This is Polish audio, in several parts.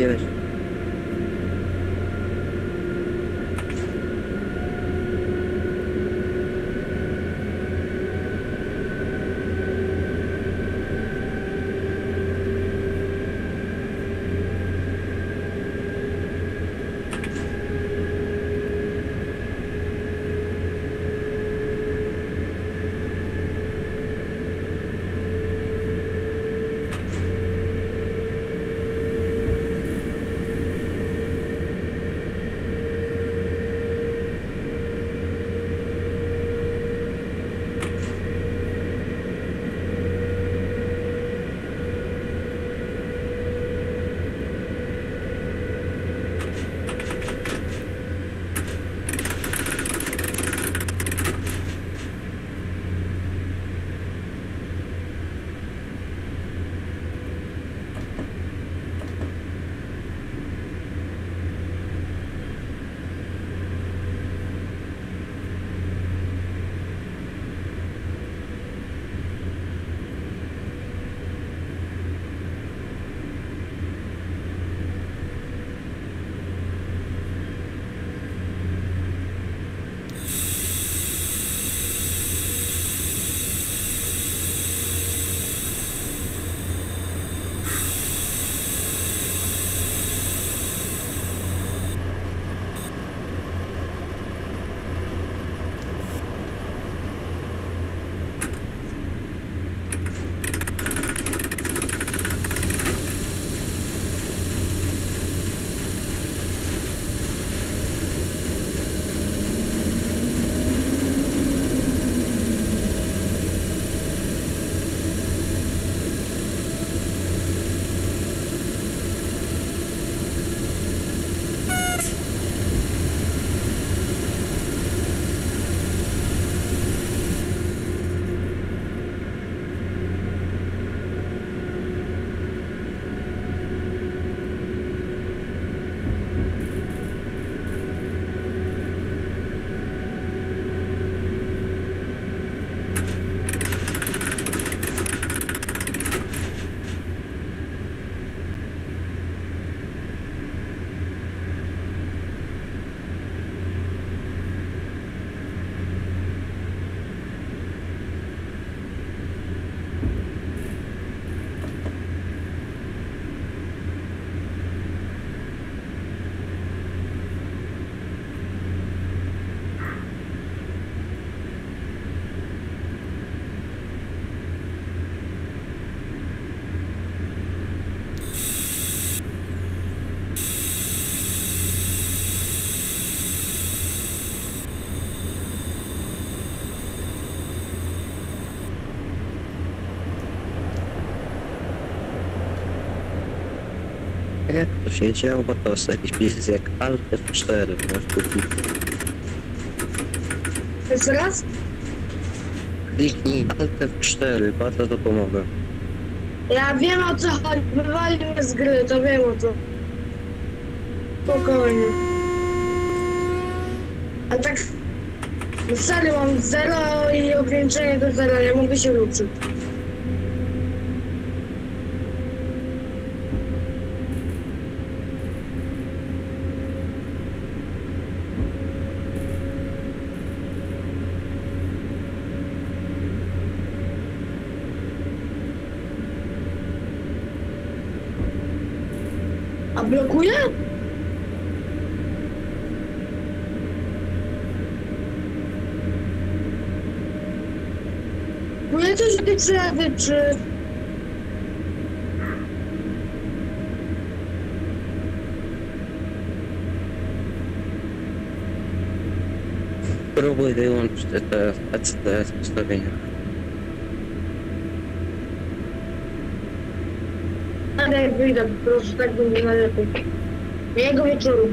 quieres. Jak to się działo, bo to jest jakiś biznes jak Alt F4, masz kupić. Jeszcze raz? Kliknij Alt F4, bardzo to pomogę. Ja wiem o co chodzi. Wywalił mnie z gry, to wiem o co. Spokojnie. A tak... no Serio, mam zero i ograniczenie do zera, nie mogę się ruszyć. Blokuje? Blokuje coś w tej przerwy, czy... Próbuj wyłączyć te, te ECTS ustawienia. Jak wyjdę, po prostu tak będzie najlepiej. Jego wieczoru.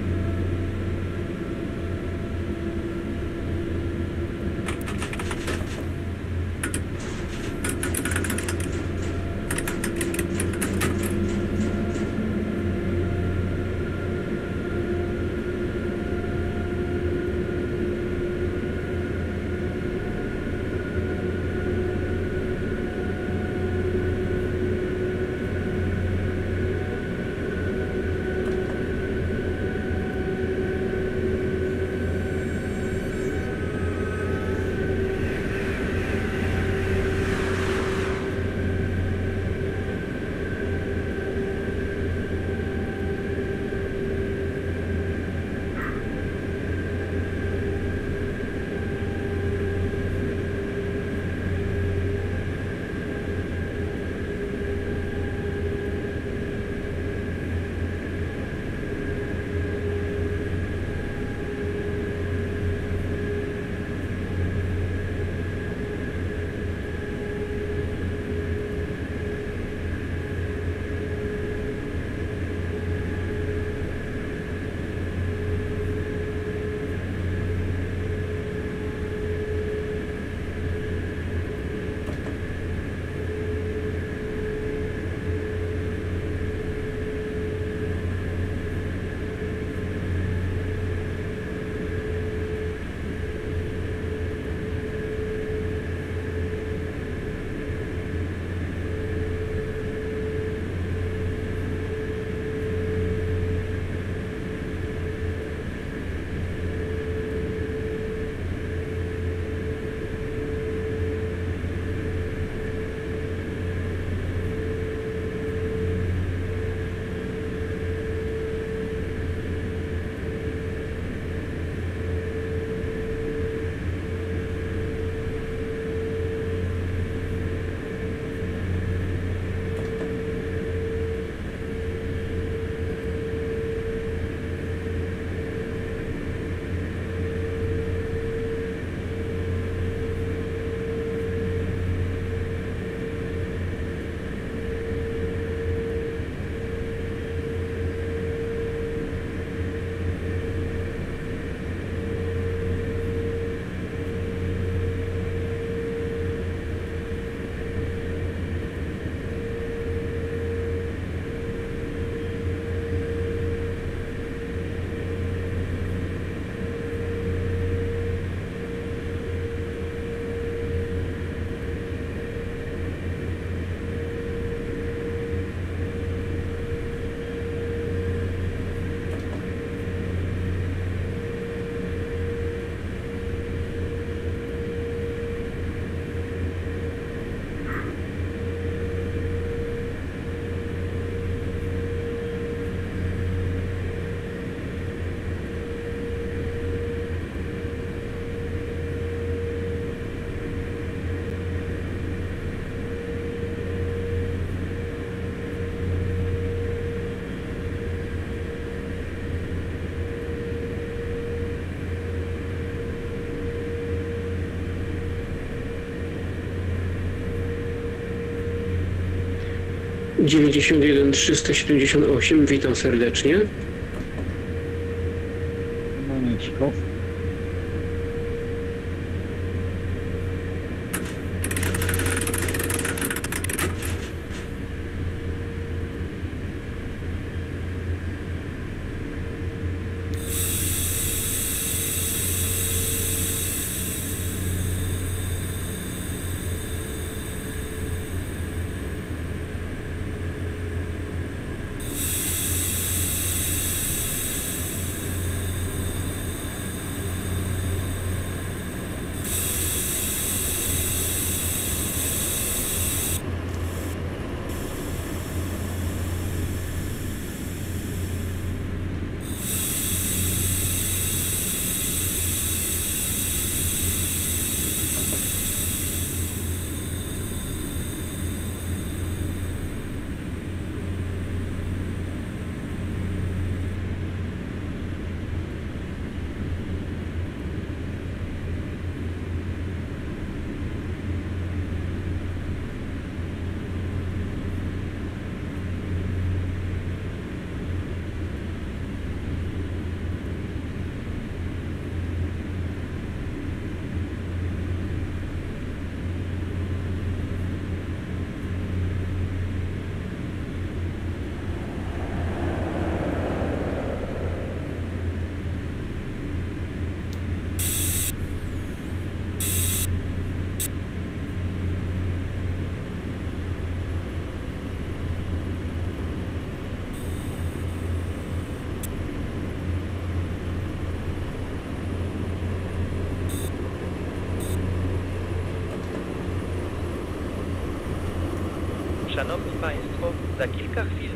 91 378, witam serdecznie.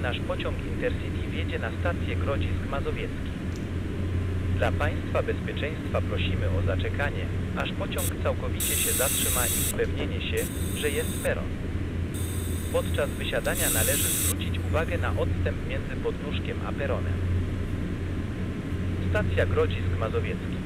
Nasz pociąg Intercity wjedzie na stację Grodzisk Mazowiecki. Dla Państwa bezpieczeństwa prosimy o zaczekanie, aż pociąg całkowicie się zatrzyma i upewnienie się, że jest peron. Podczas wysiadania należy zwrócić uwagę na odstęp między podnóżkiem a peronem. Stacja Grodzisk Mazowiecki.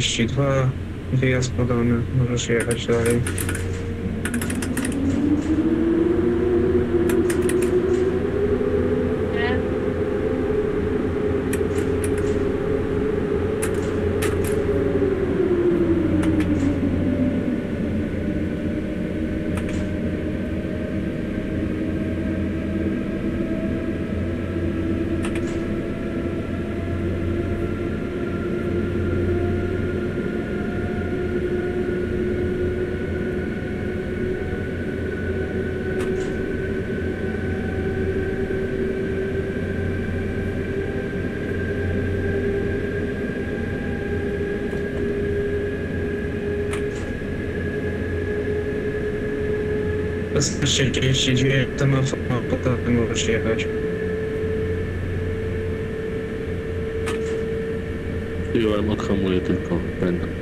32, wyjazd podany, możesz jechać dalej. Bezpiecznie 39, to ma potem możesz jechać. Przyjąłem, odhamuję tylko będę.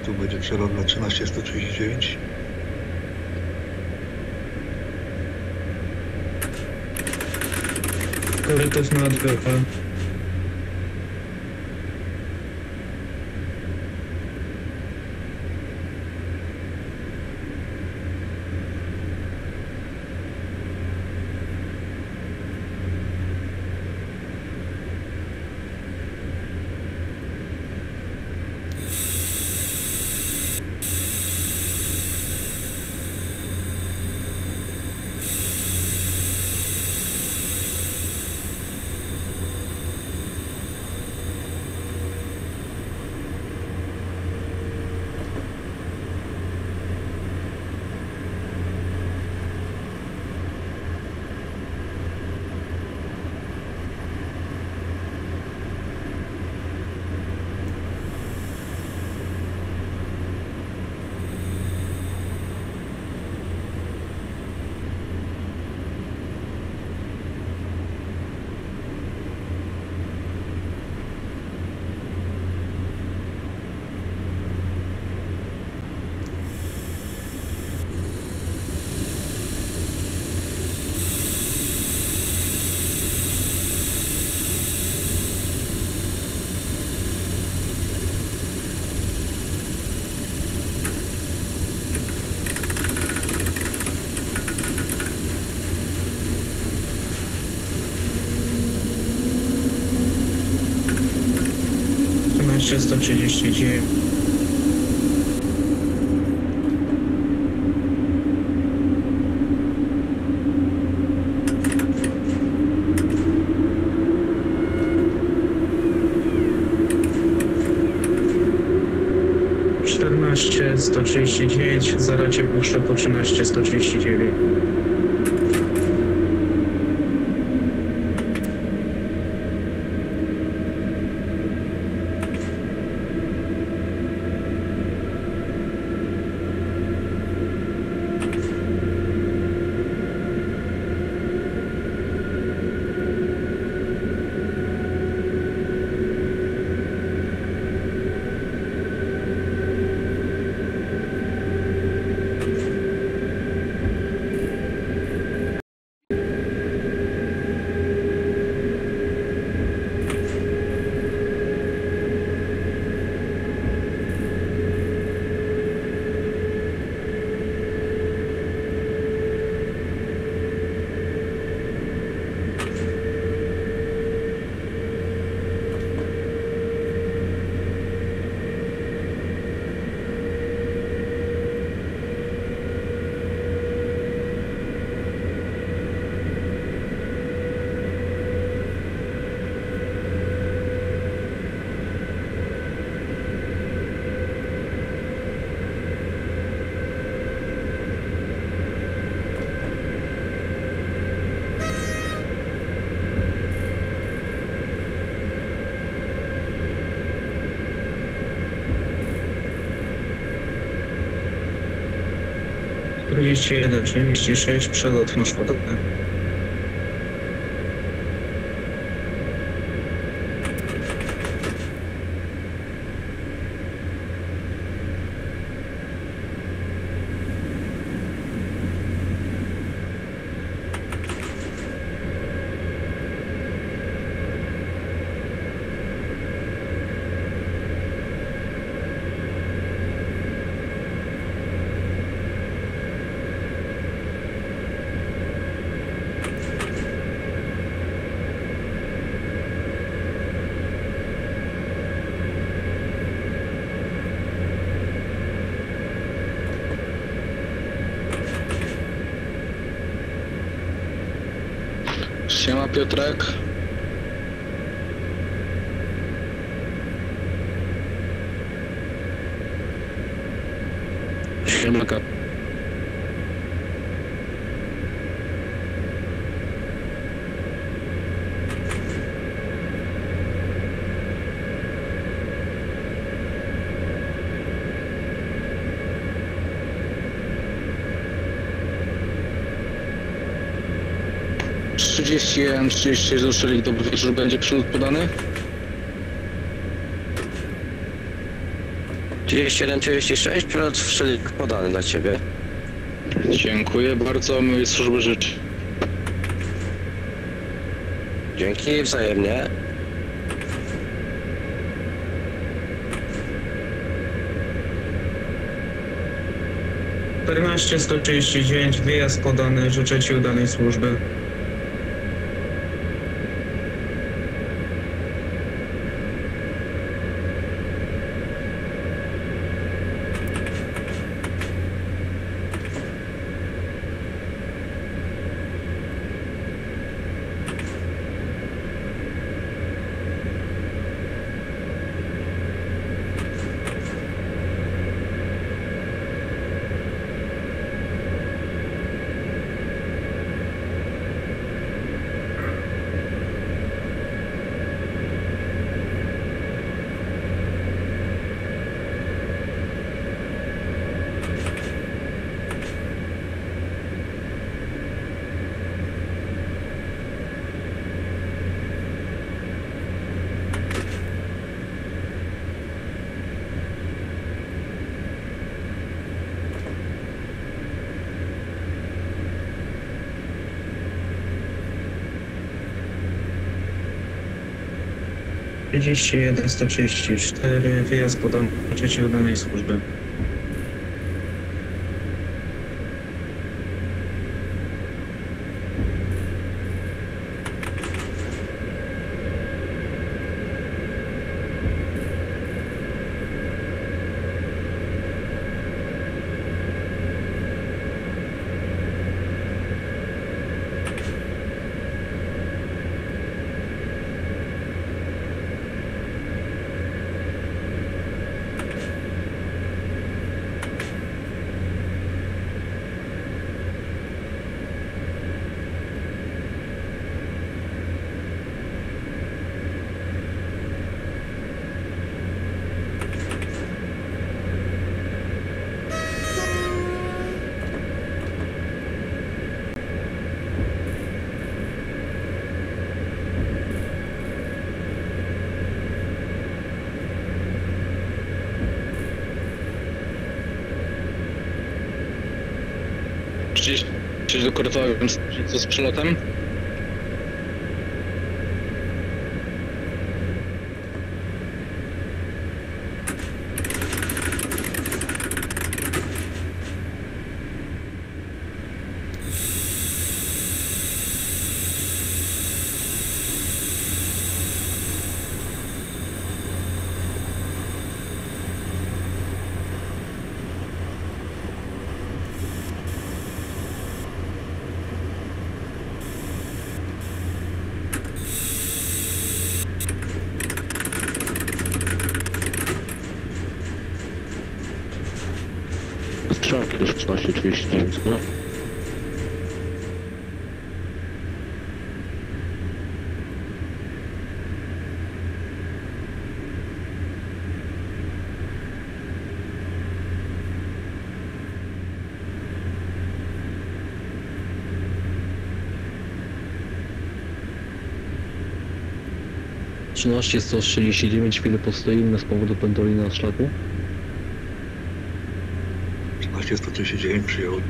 Tu będzie kierowca 13139? Korytarz na odwrót. 139. Czternaście, sto trzydzieści dziewięć, puszczę po trzynaście, sto trzydzieści dziewięć. Czterdzieści jeden, trzydzieści sześć, przelot masz podobny. eu trago 31, 36 ruszyli. Dobry wieczór, będzie przylot podany? 37, 36, przelot w podany dla ciebie. Dziękuję bardzo, miłej służby życzę. Dzięki, wzajemnie. dziewięć wyjazd podany, życzę Ci udanej służby. Trzydzieści jeden, sto trzydzieści cztery, wyjazd podany, życzę Ci udanej służby. Dotrzeć do Korytowa, więc co z przelotem? 13 139 chwilę postoimy z powodu pendolina szlaku. 1539 przyjął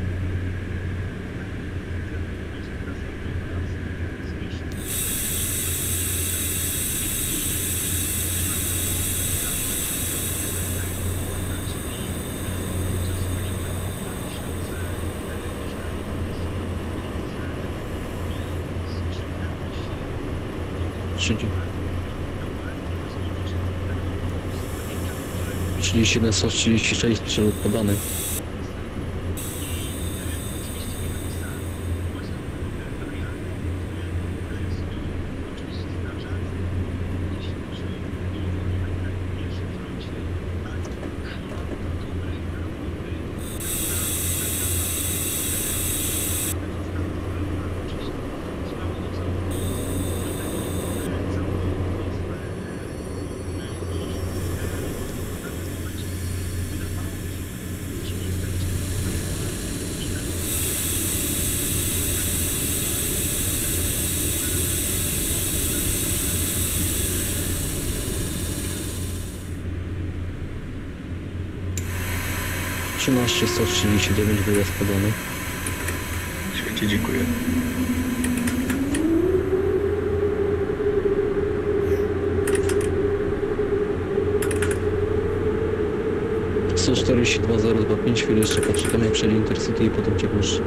31 136 przelot podany. Trzynaście 139 wyjazd podany. Świetnie, dziękuję. Sto 42 025 chwilę jeszcze poczekamy jak przejdzie Intercity i potem cię puszczę.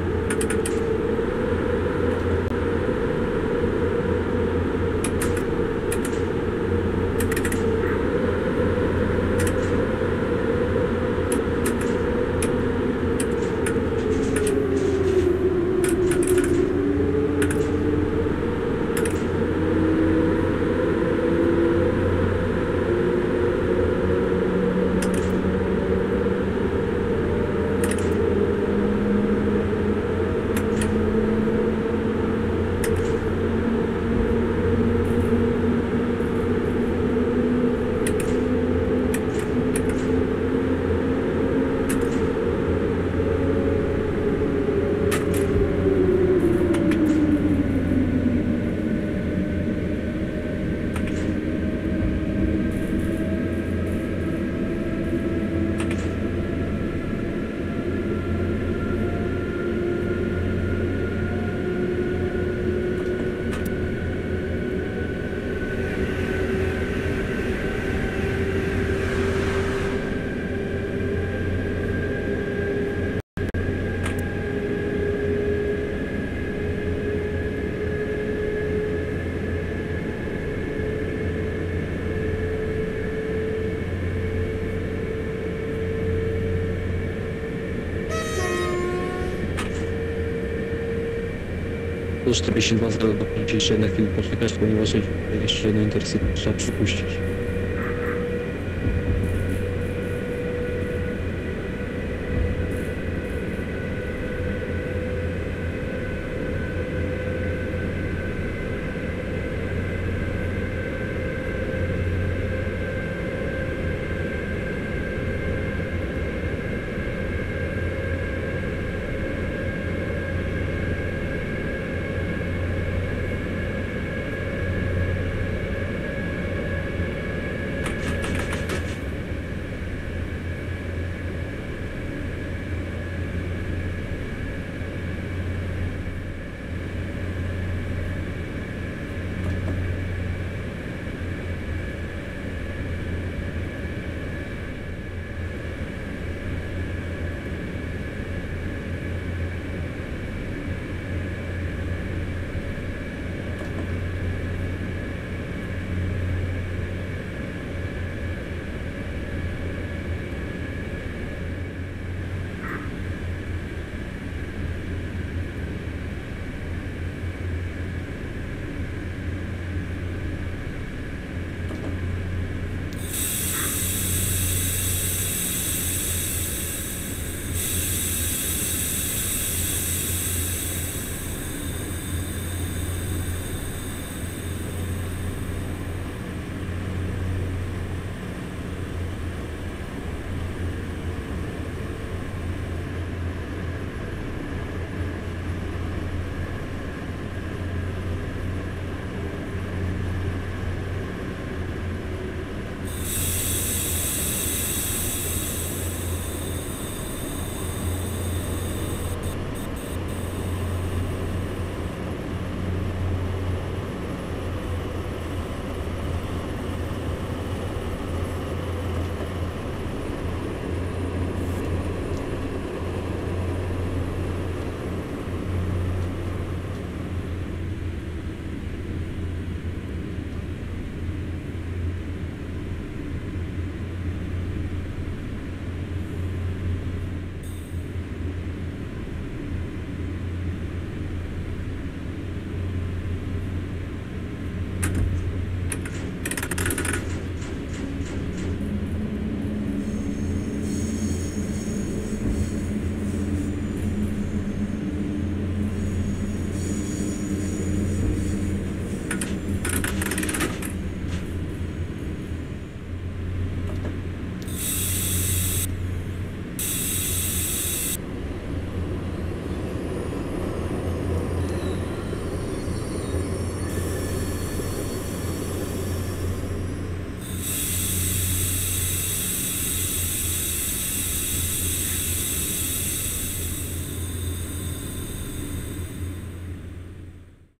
42 025 jeszcze na chwilę poczekać, ponieważ jeszcze jedno Intercity trzeba przypuścić.